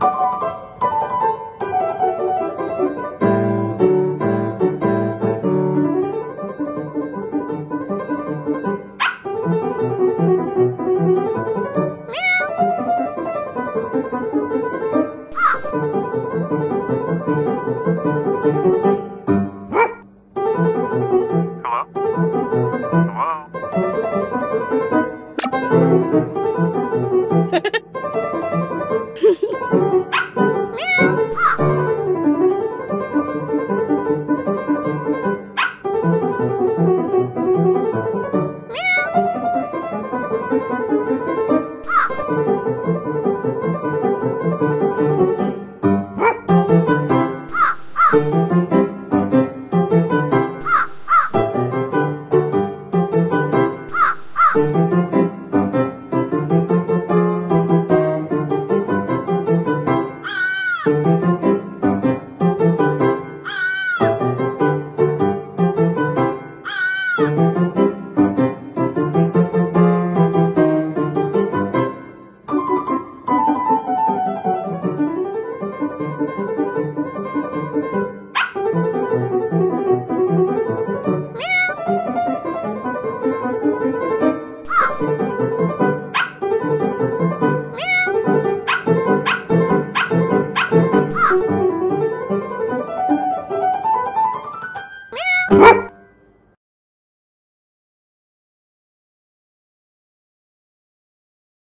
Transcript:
Ha ha ha. What?